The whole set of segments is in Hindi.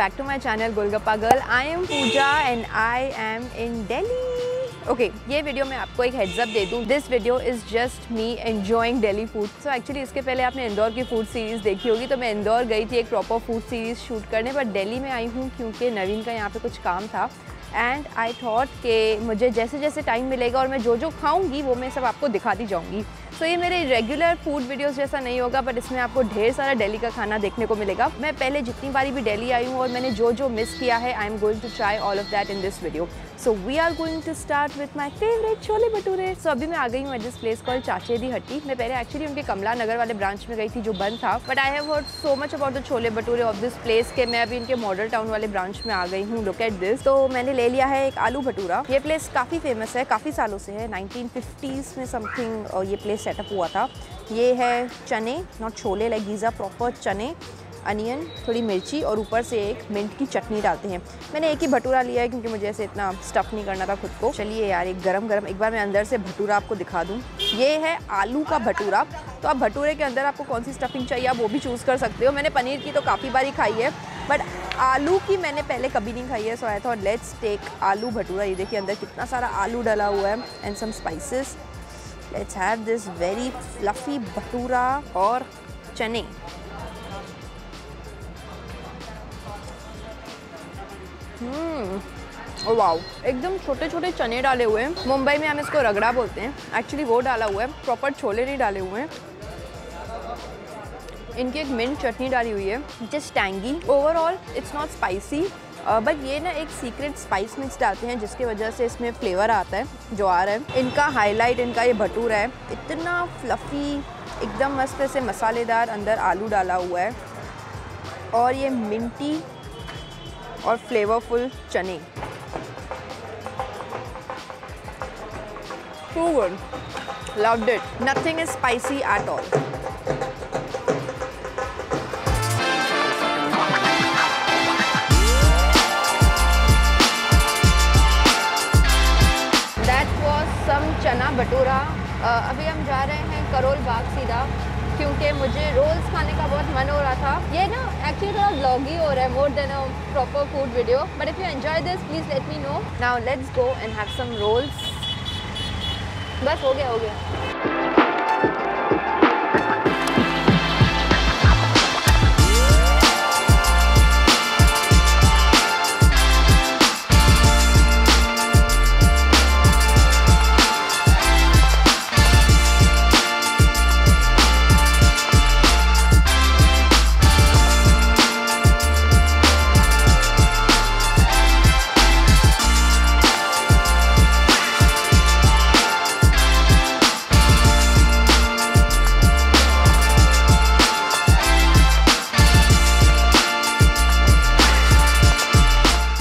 back to my channel Golgappa Girl. I am Pooja and I am in Delhi. Okay okay, ये वीडियो मैं आपको एक हेड्सअप दे दूँ this video is just me enjoying daily food so actually इसके पहले आपने इंदौर की फ़ूड सीरीज़ देखी होगी तो मैं इंदौर गई थी एक प्रॉपर फ़ूड सीरीज़ शूट करने बट दिल्ली में आई हूँ क्योंकि नवीन का यहाँ पे कुछ काम था एंड आई थॉट कि मुझे जैसे जैसे टाइम मिलेगा और मैं जो जो खाऊँगी वो मैं सब आपको दिखाती जाऊँगी सो ये मेरे रेगुलर फ़ूड वीडियोस जैसा नहीं होगा बट इसमें आपको ढेर सारा दिल्ली का खाना देखने को मिलेगा। मैं पहले जितनी बारी भी दिल्ली आई हूँ और मैंने जो जो मिस किया है I am going to try all of that in this video so we are going to start with my favourite chole bhature. So अभी मैं आ गई हूँ एट दिस प्लेस कॉल चाचे दी हट्टी मैं पहले एक्चुअली उनके कमला नगर वाले ब्रांच में गई थी जो बंद था but I have heard so much about the chole bhature of this place के मैं अभी इनके मॉडल टाउन वाले ब्रांच में आ गई हूँ। लुक एट दिस तो मैंने ले लिया है एक आलू भटूरा। ये प्लेस काफ़ी फ़ेमस है, काफ़ी सालों से है। नाइनटीन में समथिंग ये प्लेस सेटअप हुआ था। ये है चने नॉट छोले लाइक गीज़ा प्रॉपर चने अनियन थोड़ी मिर्ची और ऊपर से एक मिंट की चटनी डालते हैं। मैंने एक ही भटूरा लिया है क्योंकि मुझे ऐसे इतना स्टफ़ नहीं करना था खुद को। चलिए यार, एक गरम गरम एक बार मैं अंदर से भटूरा आपको दिखा दूँ। ये है आलू का भटूरा। तो आप भटूरे के अंदर आपको कौन सी स्टफिंग चाहिए, आप वो भी चूज़ कर सकते हो। मैंने पनीर की तो काफ़ी बारी खाई है बट आलू की मैंने पहले कभी नहीं खाई है so I thought let's take aloo bhatura. ये देखिए अंदर कितना सारा आलू डला हुआ है and some spices let's have this very fluffy bhatura और चने हम्म वाओ एकदम छोटे छोटे चने डाले हुए हैं मुंबई में हम इसको रगड़ा बोलते हैं एक्चुअली वो डाला हुआ है प्रॉपर छोले नहीं डाले हुए हैं इनकी एक मिंट चटनी डाली हुई है just tangy overall it's not spicy but ये ना एक सीक्रेट स्पाइस मिक्स डालते हैं, जिसकी वजह से इसमें फ्लेवर आता है, जो आ रहा है इनका हाईलाइट इनका ये भटूरा है इतना फ्लफ़ी एकदम मस्त ऐसे मसालेदार अंदर आलू डाला हुआ है और ये मिंटी और फ्लेवरफुल चने Too good. Loved it. Nothing is spicy at all. Bhatura. अभी हम जा रहे हैं करोल बाग सीधा, क्योंकि मुझे रोल्स खाने का बहुत मन हो रहा था। ये ना एक्चुअली थोड़ा ब्लॉगी हो रहा है more than a proper food video but if you enjoy this please let me know now let's go and have some rolls बस हो गया हो गया।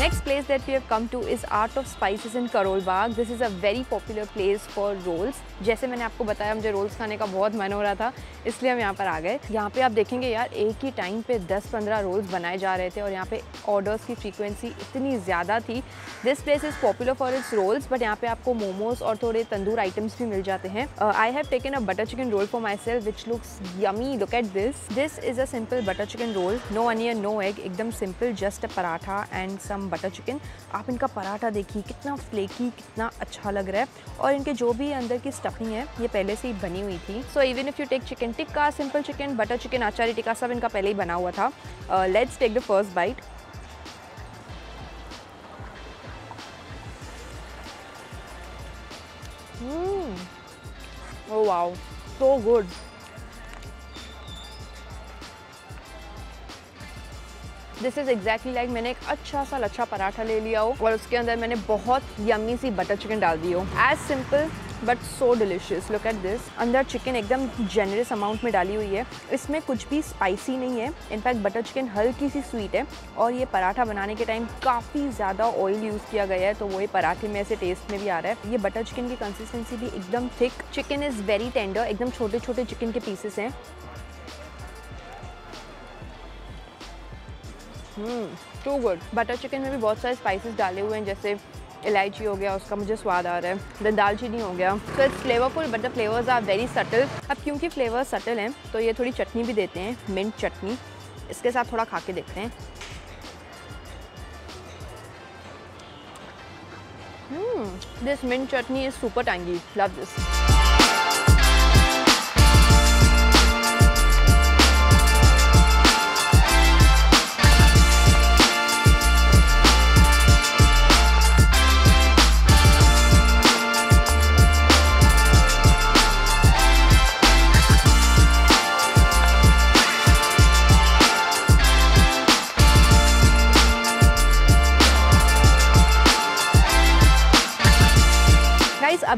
That we have come to is Art of Spices in Karol Bagh. This is a very popular place for rolls. जैसे मैंने आपको बताया, मुझे रोल्स खाने का बहुत मन हो रहा था, इसलिए हम यहाँ पर आ गए। यहाँ पे आप देखेंगे यार, एक ही टाइम पे 10-15 रोल्स बनाए जा रहे थे और यहाँ पे ऑर्डर्स की फ्रीक्वेंसी इतनी ज़्यादा थी। This place is popular for its rolls but यहाँ पे आपको मोमोज और थोड़े तंदूर आइटम्स भी मिल जाते हैं। I have taken a butter chicken roll for myself which looks yummy look at this this is a simple butter chicken roll no onion no egg एकदम simple just a paratha and some butter chicken. आप इनका पराठा देखिए कितना फ्लेकी कितना अच्छा लग रहा है। और इनके जो भी अंदर की स्टफिंग है ये पहले से ही बनी हुई थी। So even if you take chicken tikka simple chicken butter chicken achari tikka सब इनका पहले ही बना हुआ था। Let's take the first bite Oh wow, so good. This is exactly like मैंने एक अच्छा सा लच्छा पराठा ले लिया हो और उसके अंदर मैंने बहुत यम्मी सी बटर चिकन डाल दी हो। As simple but so delicious look at this अंदर चिकन एकदम जेनरस अमाउंट में डाली हुई है। इसमें कुछ भी स्पाइसी नहीं है। इनफैक्ट बटर चिकन हल्की सी स्वीट है और ये पराठा बनाने के टाइम काफ़ी ज़्यादा ऑयल यूज़ किया गया है तो वो ये पराठे में ऐसे टेस्ट में भी आ रहा है। ये बटर चिकन की कंसिस्टेंसी भी एकदम thick chicken is very tender एकदम छोटे छोटे चिकन के पीसेस हैं। टू गुड बटर चिकन में भी बहुत सारे स्पाइसेस डाले हुए हैं, जैसे इलायची हो गया, उसका मुझे स्वाद आ रहा है। दिन दालचीनी हो गया। So it's flavourful but the flavours are very subtle अब क्योंकि फ्लेवर सटल हैं तो ये थोड़ी चटनी भी देते हैं मिंट चटनी। इसके साथ थोड़ा खा के देखते हैं। हम्म, this mint chutney is super tangy love this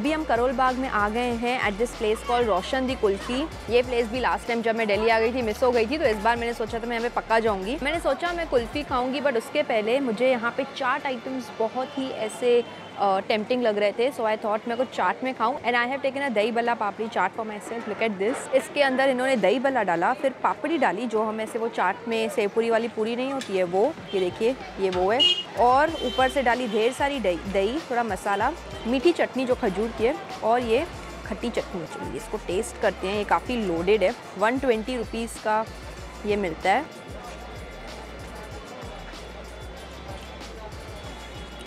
अभी हम करोल बाग में आ गए हैं at this place call Roshan Di Kulfi. ये प्लेस भी लास्ट टाइम जब मैं दिल्ली आ गई थी मिस हो गई थी तो इस बार मैंने सोचा था मैं यहाँ पे पक्का जाऊँगी। मैंने सोचा मैं कुल्फी खाऊँगी बट उसके पहले मुझे यहाँ पे चाट आइटम्स बहुत ही ऐसे टेम्पटिंग लग रहे थे सो आई थॉट मैं कुछ चाट में खाऊं and I have taken a dahi bhalla papdi chaat for myself look at this इसके अंदर इन्होंने दही बल्ला डाला, फिर पापड़ी डाली, जो हम ऐसे वो चाट में सेवपुरी वाली पूरी नहीं होती है, वो, ये देखिए, ये वो है, और ऊपर से डाली ढेर सारी दही दही, थोड़ा मसाला, मीठी चटनी जो खजूर की है, और ये खट्टी चटनी चलिए इसको टेस्ट करते हैं, ये काफ़ी लोडेड है वन ट्वेंटी रुपीज़ का ये मिलता है।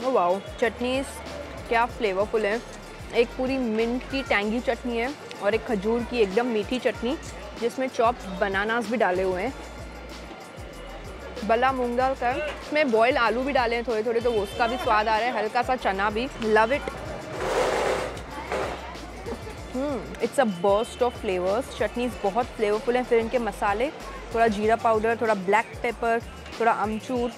वाओ चटनीज क्या फ्लेवरफुल है। एक पूरी मिंट की टैंगी चटनी है और एक खजूर की एकदम मीठी चटनी, जिसमें चॉप बनानास भी डाले हुए हैं। बला मूंग दाल का, इसमें बॉयल आलू भी डाले हैं थोड़े थोड़े तो उसका भी स्वाद आ रहा है हल्का सा चना भी। Love it it's a burst of flavours chutneys बहुत फ्लेवरफुल हैं, फिर इनके मसाले, थोड़ा जीरा पाउडर, थोड़ा ब्लैक पेपर थोड़ा अमचूर।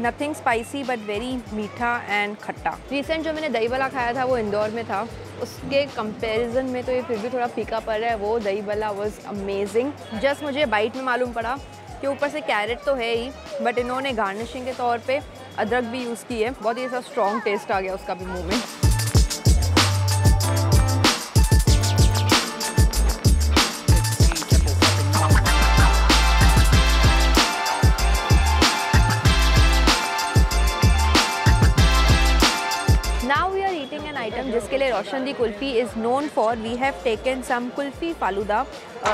Nothing spicy but very meetha and khatta recent जो मैंने दही वाला खाया था, वो इंदौर में था। उसके कंपैरिजन में तो ये फिर भी थोड़ा फीका पड़ रहा है। वो दही वाला वॉज़ अमेजिंग जस्ट मुझे बाइट में मालूम पड़ा कि ऊपर से कैरेट तो है ही बट इन्होंने गार्निशिंग के तौर पर अदरक भी यूज़ की है। बहुत ही ऐसा स्ट्रॉन्ग टेस्ट आ गया उसका भी मूवमेंट item जिसके लिए Roshan Di Kulfi is known for we have taken some kulfi falooda.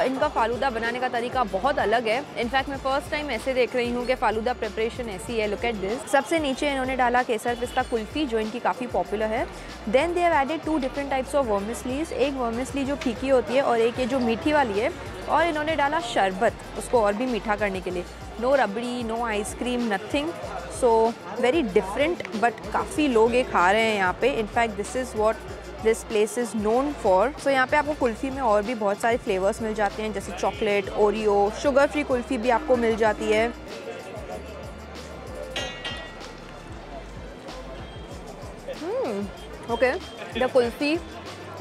इनका फालूदा बनाने का तरीका बहुत अलग है। इनफैक्ट मैं फ़र्स्ट टाइम ऐसे देख रही हूँ कि फालूदा प्रिपरेशन ऐसी है। लुक एट दिस सबसे नीचे इन्होंने डाला केसर पिस्ता कुल्फ़ी, जो इनकी काफ़ी पॉपुलर है। Then they have added two different types of vermicellis एक वर्मिसली जो फीकी होती है और एक ये जो मीठी वाली है। और इन्होंने डाला शरबत, उसको और भी मीठा करने के लिए। No rabri no ice cream nothing so very different but काफ़ी लोग ये खा रहे हैं यहाँ पे. In fact this is what this place is known for so यहाँ पे आपको कुल्फ़ी में और भी बहुत सारे फ्लेवर्स मिल जाते हैं, जैसे chocolate Oreo sugar free kulfi भी आपको मिल जाती है. Okay the kulfi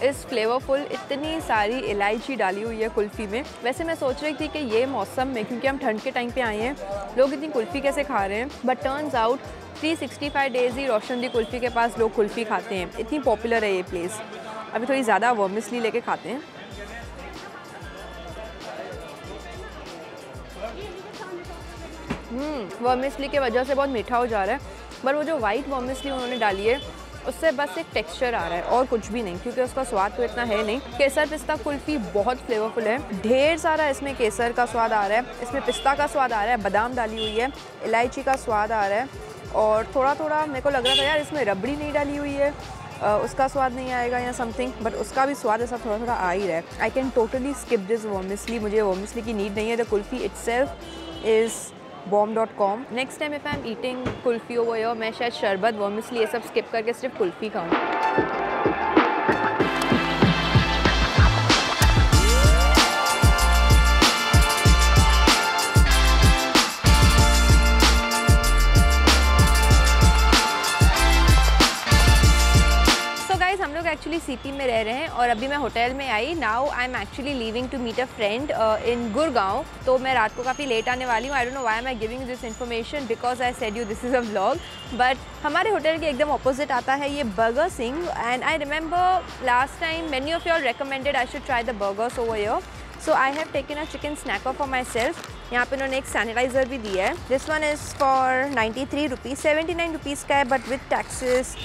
is flavourful इतनी सारी इलायची डाली हुई है कुल्फ़ी में। वैसे मैं सोच रही थी कि ये मौसम में, क्योंकि हम ठंड के टाइम पे आए हैं, लोग इतनी कुल्फ़ी कैसे खा रहे हैं? बट टर्न्स आउट 365 डेज़ ही रोशन दी कुल्फ़ी के पास लोग कुल्फ़ी खाते हैं। इतनी पॉपुलर है ये प्लेस अभी थोड़ी ज़्यादा वर्मिसली लेके खाते हैं। वर्मिसली की वजह से बहुत मीठा हो जा रहा है। पर वो जो वाइट वर्मिसली उन्होंने डाली है उससे बस एक टेक्सचर आ रहा है और कुछ भी नहीं, क्योंकि उसका स्वाद तो इतना है नहीं। केसर पिस्ता कुल्फ़ी बहुत फ्लेवरफुल है। ढेर सारा इसमें केसर का स्वाद आ रहा है। इसमें पिस्ता का स्वाद आ रहा है, बादाम डाली हुई है, इलायची का स्वाद आ रहा है और थोड़ा थोड़ा मेरे को लग रहा था, यार, इसमें रबड़ी नहीं डाली हुई है। उसका स्वाद नहीं आएगा या समथिंग बट उसका भी स्वाद ऐसा थोड़ा थोड़ा आ ही रहा है। I can totally skip this vermicelli मुझे वोमिसली की नीड नहीं है। The kulfi itself dot com next time if I am eating kulfi over मैं शायद शरबत वॉम ये सब स्किप करके सिर्फ़ कुल्फ़ी खाऊँ एक्चुअली सीपी में रह रहे हैं और अभी मैं होटल में I now I am actually leaving to meet a friend in Gurgaon तो मैं रात को काफ़ी लेट आने वाली हूँ I don't know why am I giving this information because I said you this is a vlog but हमारे होटल के एकदम अपोजिट आता है ये Burger Singh and I remember last time many of your recommended I should try the burgers over your so I have taken a chicken snacker for myself यहाँ पे उन्होंने एक सैनिटाइज़र भी दिया है। This one is for ninety three rupees seventy का है बट विथ टैक्सेस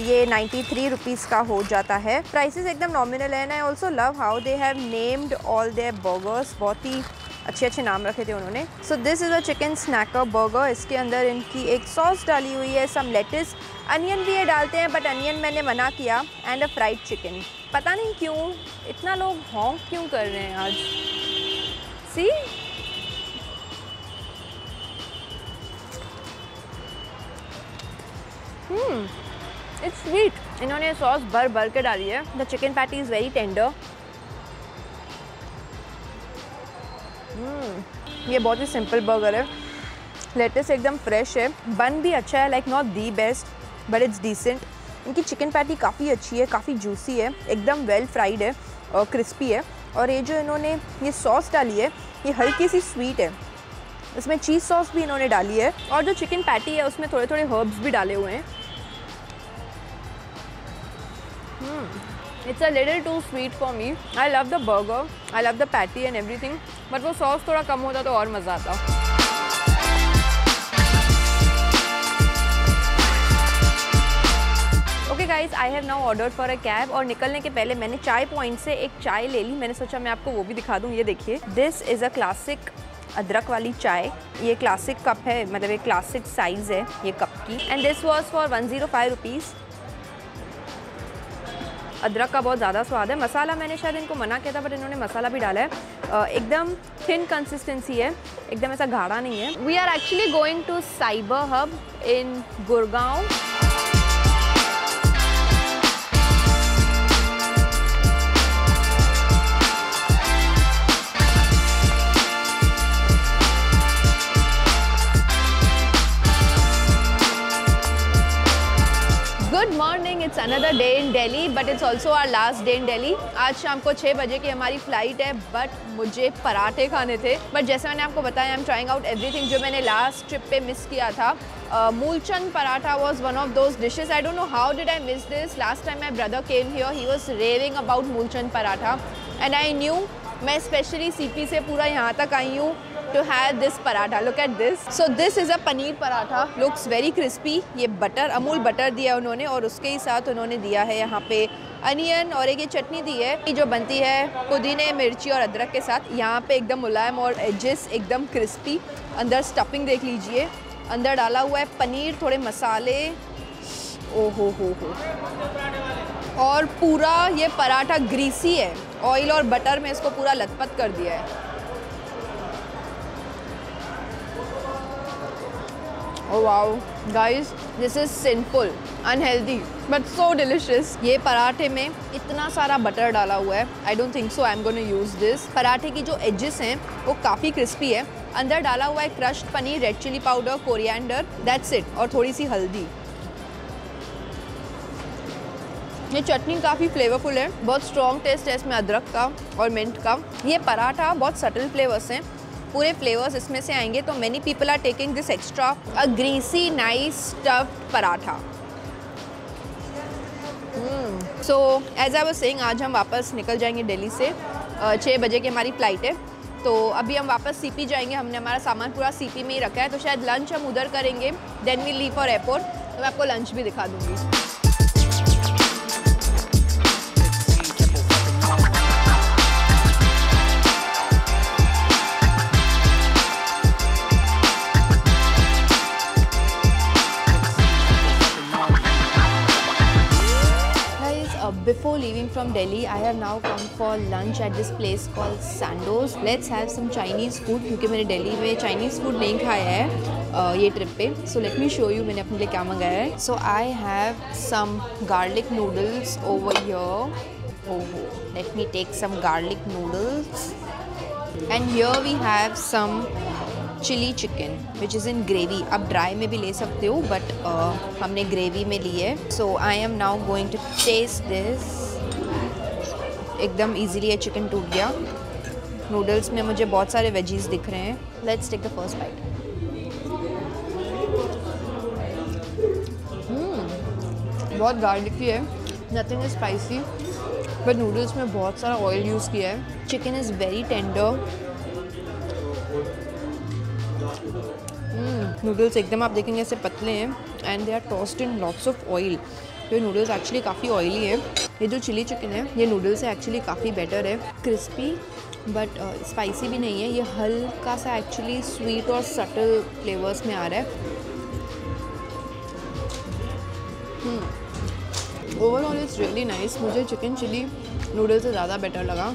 ये नाइन्टी थ्री रुपीज़ का हो जाता है। प्राइसेस एकदम नॉमिनल है and I also love how they have named all their burgers बहुत ही अच्छे अच्छे नाम रखे थे उन्होंने। So this is a chicken snacker burger इसके अंदर इनकी एक सॉस डाली हुई है सम लेटिस अनियन भी ये डालते हैं बट अनियन मैंने मना किया। एंड अ फ्राइड चिकन पता नहीं क्यों, इतना लोग हॉन्क क्यों कर रहे हैं आज? सी इट्स स्वीट इन्होंने सॉस भर भर के डाली है. The chicken patty is very tender ये बहुत ही सिंपल बर्गर है. लेटेस्ट एकदम फ्रेश है. बन भी अच्छा है like not the best but it's decent इनकी चिकन पैटी काफ़ी अच्छी है, काफ़ी जूसी है. एकदम वेल फ्राइड है और क्रिस्पी है. और ये जो इन्होंने ये सॉस डाली है, ये हल्की सी स्वीट है. इसमें चीज़ सॉस भी इन्होंने डाली है. और जो चिकन पैटी है, उसमें थोड़े थोड़े हर्ब्स भी डाले हुए हैं. It's a little too sweet for me I love the burger I love the patty and everything but वो सॉस थोड़ा कम होता तो और मज़ा आता। Okay guys I have now order for a cab और निकलने के पहले मैंने चाय पॉइंट से एक चाय ले ली। मैंने सोचा मैं आपको वो भी दिखा दूँ, ये देखिए। दिस इज़ अ क्लासिक अदरक वाली चाय। ये क्लासिक कप है मतलब ये क्लासिक साइज़ है, ये कप की। And this was for one zero five rupees अदरक का बहुत ज़्यादा स्वाद है। मसाला मैंने शायद इनको मना किया था बट इन्होंने मसाला भी डाला है। एकदम थिन कंसिस्टेंसी है। एकदम ऐसा गाढ़ा नहीं है। We are actually going to cyber hub in Gurgaon good morning it's another day in Delhi but it's also our last day in Delhi आज शाम को छः बजे की हमारी फ़्लाइट है बट मुझे पराठे खाने थे। बट जैसे मैंने आपको बताया I am trying out everything जो मैंने लास्ट ट्रिप पे मिस किया था। Moolchand paratha was one of those dishes I don't know how did I miss this last time my brother came here he was raving about Moolchand paratha and I knew मैं स्पेशली सीपी से पूरा यहाँ तक आई हूँ। To have this paratha. Look at this. So, this is a paneer paratha. Looks very crispy. ये बटर अमूल बटर दिया उन्होंने और उसके ही साथ उन्होंने दिया है यहाँ पे अनियन और एक ये चटनी दी है जो बनती है पुदीने मिर्ची और अदरक के साथ यहाँ पे एकदम मुलायम और एजेस एकदम क्रिस्पी अंदर स्टफिंग देख लीजिए अंदर डाला हुआ है पनीर थोड़े मसाले ओ हो हो हो और पूरा ये पराठा ग्रीसी है ऑयल और बटर में इसको पूरा लथपथ कर दिया है Oh wow, guys, this is sinful, unhealthy, but so delicious. ये पराठे में इतना सारा बटर डाला हुआ है. I don't think so I am gonna use this पराठे की जो एजेस हैं वो काफ़ी क्रिस्पी है. अंदर डाला हुआ है crushed paneer red chilli powder coriander that's it और थोड़ी सी हल्दी. ये चटनी काफ़ी फ्लेवरफुल है. बहुत स्ट्रॉन्ग टेस्ट है इसमें अदरक का और मिंट का. ये पराठा बहुत सटल फ्लेवर्स हैं. पूरे फ्लेवर्स इसमें से आएँगे तो many people are taking this extra a greasy nice stuffed paratha so as I was saying आज हम वापस निकल जाएँगे दिल्ली से। छः बजे की हमारी फ़्लाइट है। तो अभी हम वापस सीपी जाएँगे, हमने हमारा सामान पूरा सीपी में ही रखा है। तो शायद लंच हम उधर करेंगे then we leave for airport तो मैं आपको लंच भी दिखा दूँगी। Before leaving from Delhi, I have now come for lunch at this place called Sandoz. Let's have some Chinese food क्योंकि मैंने दिल्ली में Chinese food नहीं खाया है ये ट्रिप पे So let me show you मैंने अपने लिए क्या मंगाया है So I have some garlic noodles over here. Oh, let me take some garlic noodles. And here we have some chilli chicken which is in gravy आप ड्राई में भी ले सकते हो बट uh, हमने ग्रेवी में ली है. So I am now going to taste this एकदम इजीली ये चिकन टूट गया. नूडल्स में मुझे बहुत सारे वेजीज दिख रहे हैं. Let's take the first bite बहुत गार्लिकी है nothing is spicy but noodles में बहुत सारा ऑयल यूज़ किया है. Chicken is very tender noodles एकदम आप देखेंगे ऐसे पतले हैं and they are toast in lots of oil ये नूडल्स एक्चुअली काफ़ी ऑयली है. ये जो चिली चिकन है ये नूडल्स है एक्चुअली काफ़ी बेटर है. क्रिस्पी बट स्पाइसी uh, भी नहीं है. ये हल्का सा एक्चुअली स्वीट और सटल फ्लेवर्स में आ रहा है. ओवरऑल इट्स रियली नाइस मुझे चिकन चिली नूडल से ज़्यादा बेटर लगा.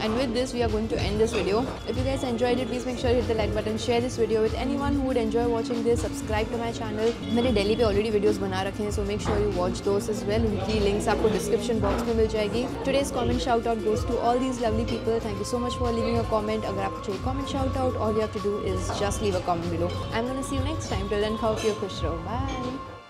And with this, we are going to end this video. If you guys enjoyed it, please make sure you hit the like button, share this video with anyone who would enjoy watching this. Subscribe to my channel. मैंने दिल्ली पे ऑलरेडी वीडियोस बना रखे हैं so make sure you watch those as well उनकी लिंक्स आपको डिस्क्रिप्शन बॉक्स में मिल जाएगी. Today's comment shout out goes to all these lovely people thank you so much for leaving a comment अगर आपको चाहिए comment shout out all you have to do is just leave a comment below I am gonna see you next time till then खाओ पियो खुश रहो बाय